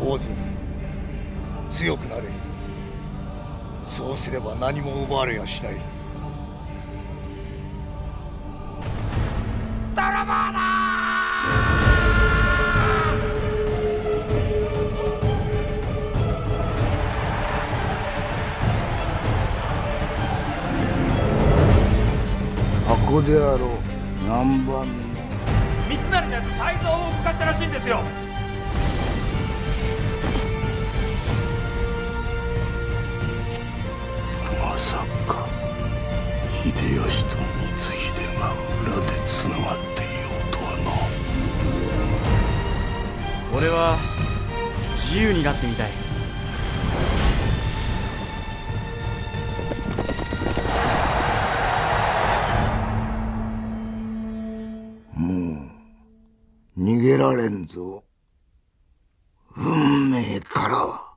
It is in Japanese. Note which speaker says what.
Speaker 1: 坊主強くなれ。そうすれば何も奪われやしない。
Speaker 2: 泥棒だ！
Speaker 1: 箱であろう南蛮の？
Speaker 2: 三成のやつ才蔵を動かしたらしいんですよ
Speaker 1: 秀吉と光秀が裏でつながっていようとは
Speaker 3: な俺は自由になってみたい。
Speaker 1: もう逃げられんぞ。運命からは。